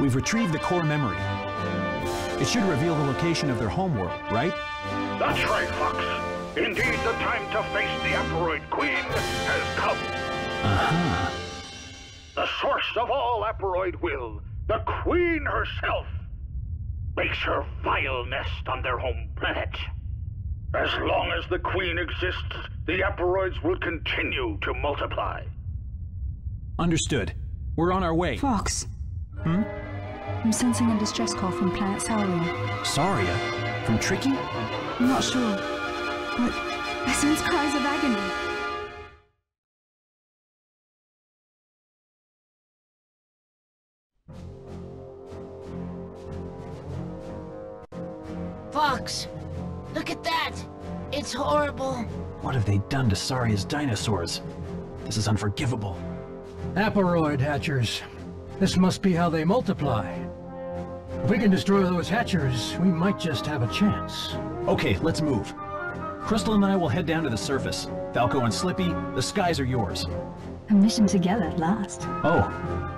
We've retrieved the core memory. It should reveal the location of their homeworld, right? That's right, Fox. Indeed, the time to face the Aparoid Queen has come. Uh-huh. The source of all Aparoid will, the Queen herself, makes her vile nest on their home planet. As long as the Queen exists, the Aparoids will continue to multiply. Understood. We're on our way. Fox. Hmm? I'm sensing a distress call from planet Saria. Sauria? From Tricky? I'm not sure, but I sense cries of agony. Fox, look at that! It's horrible. What have they done to Sauria's dinosaurs? This is unforgivable. Aparoid hatchers. This must be how they multiply. If we can destroy those hatchers, we might just have a chance. Okay, let's move. Krystal and I will head down to the surface. Falco and Slippy, the skies are yours. A mission together at last. Oh,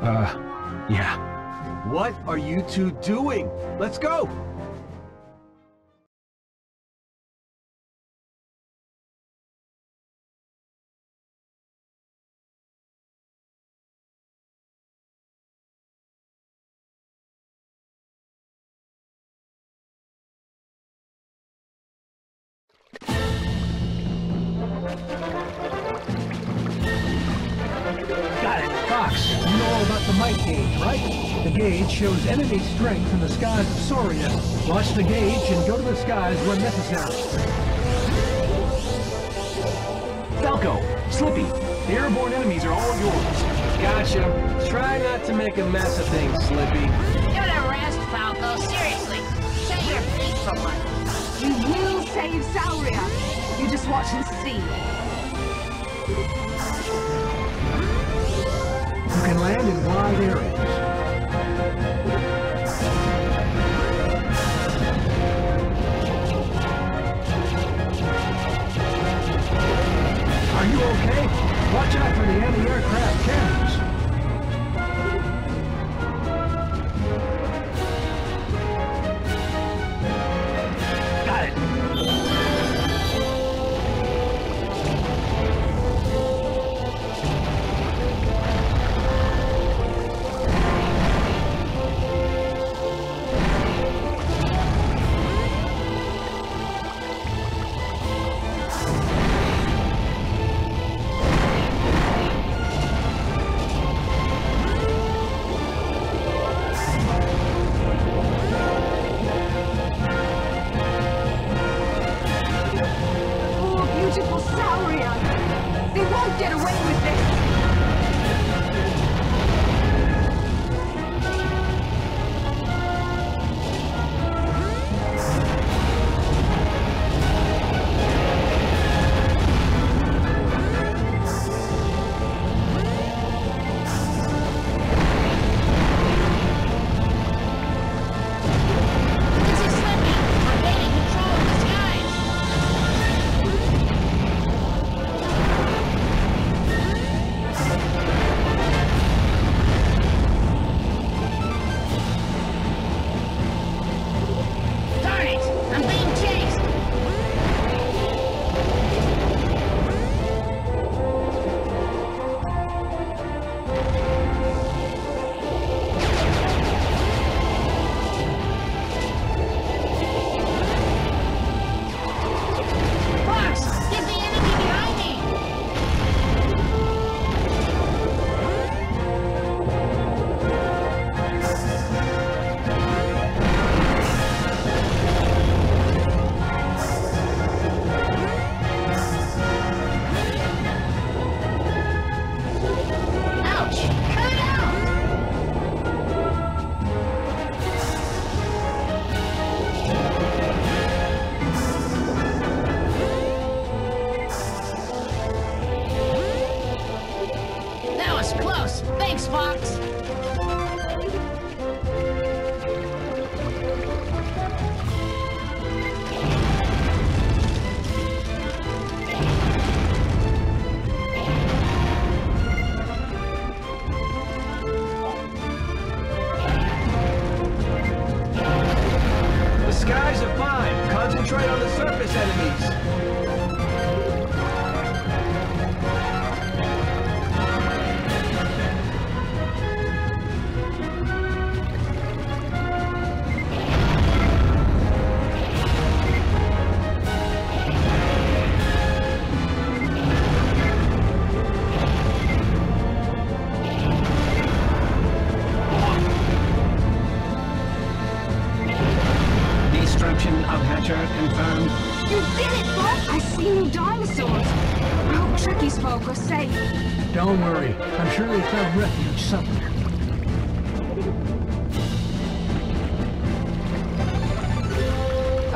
uh, yeah. What are you two doing? Let's go! Got it. Fox, you know all about the might gauge, right? The gauge shows enemy strength in the skies of Sauria. Watch the gauge and go to the skies when necessary. Falco, Slippy, the airborne enemies are all yours. Gotcha. Try not to make a mess of things, Slippy. Give it a rest, Falco. Seriously. Say your piece for once. You will save Sauria. Just watch and see. You can land in wide areas. Are you okay? Watch out for the anti-aircraft cannons. Got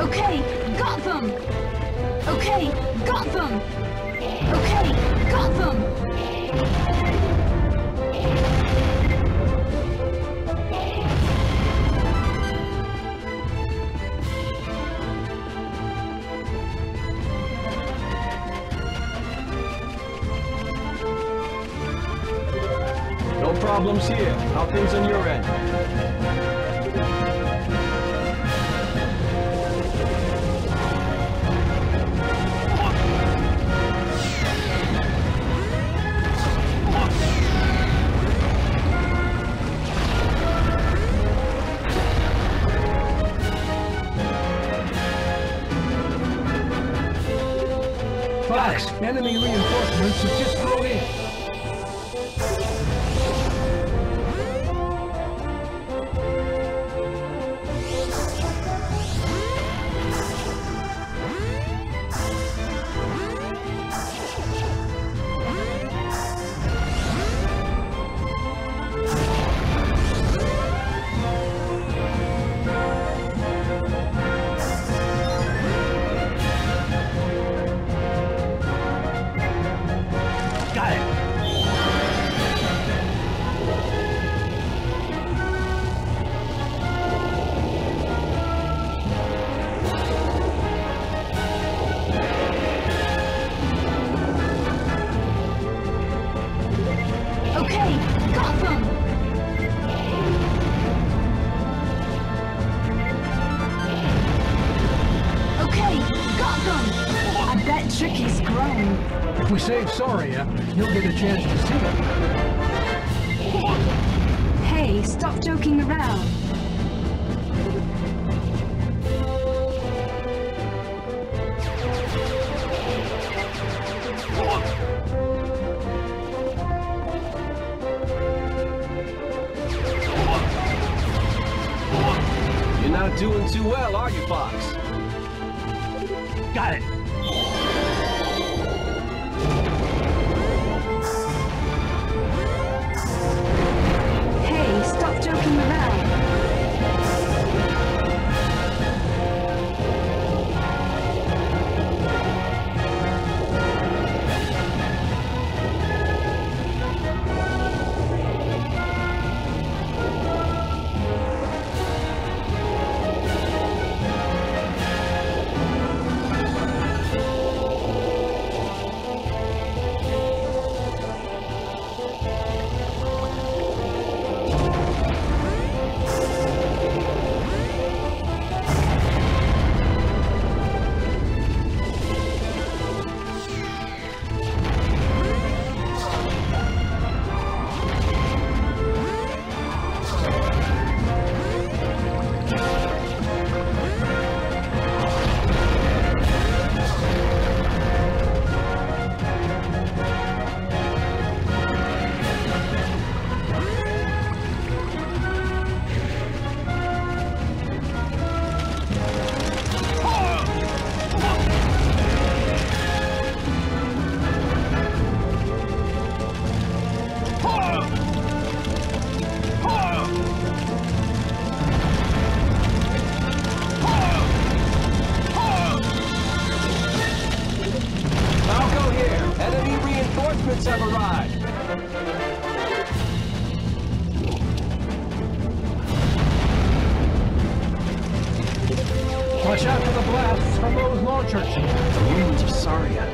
Okay, got them! Okay, got them! Okay, got them! No problems here. How things on your end? Enemy joking around. You're not doing too well, are you, Fox? Have arrived. Watch out for the blasts from those launchers. The ruins of Sauria.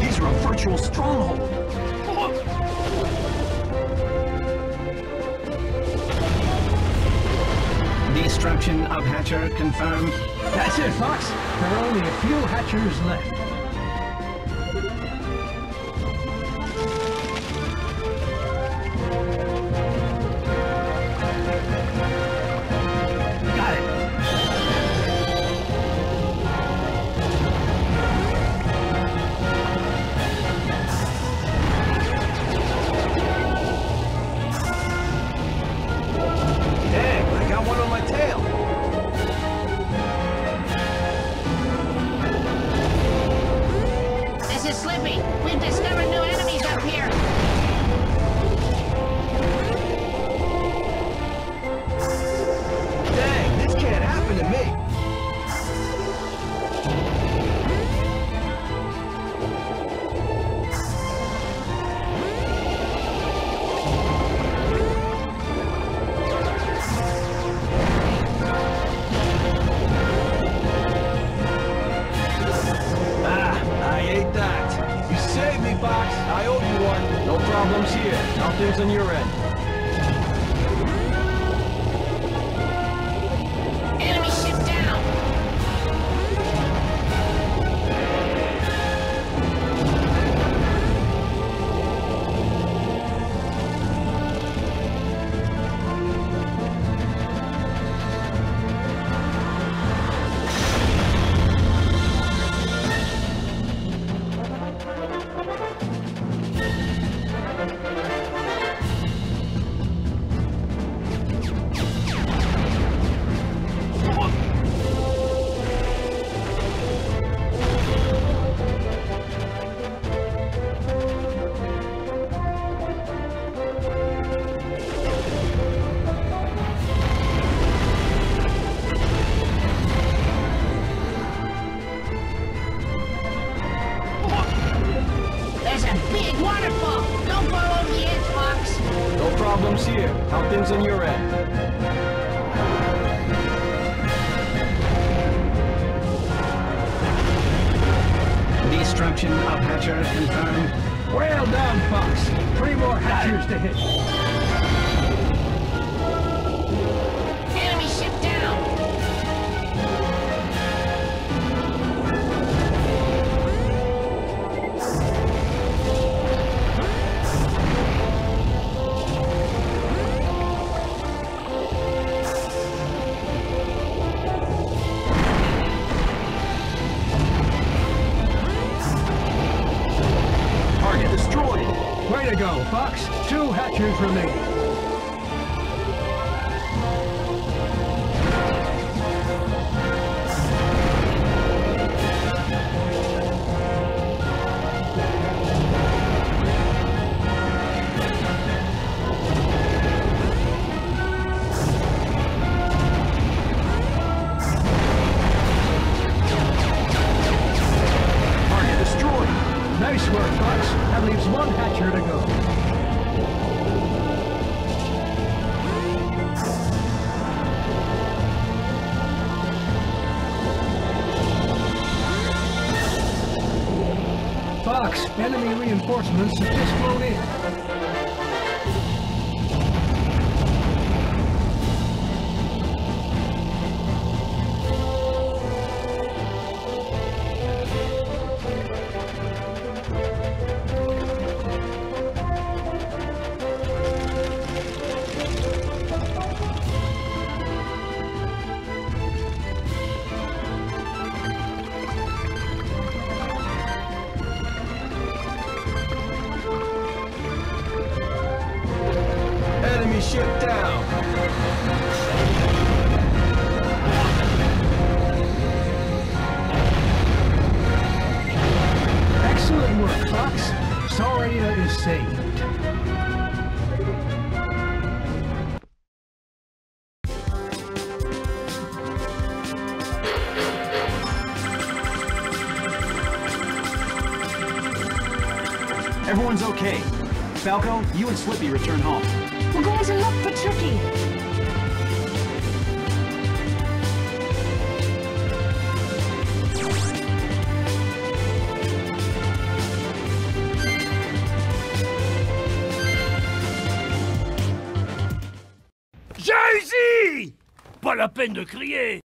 These are a virtual stronghold. Destruction of Hatcher confirmed. That's it, Fox. There are only a few hatchers left. We've discovered new enemies up here. I owe you one. No problems here. Nothing's things on your end? Waterfall. Don't go over the edge, Fox. No problems here. How things on your end? Destruction of Hatcher confirmed. Well done, Fox. Three more Hatchers to hit. Fox, enemy reinforcements have just flown in. Ship down. Excellent work, Fox. Sauria is saved. Everyone's okay. Falco, you and Slippy return home. We're going to look for Tricky. J'ai Pas la peine de crier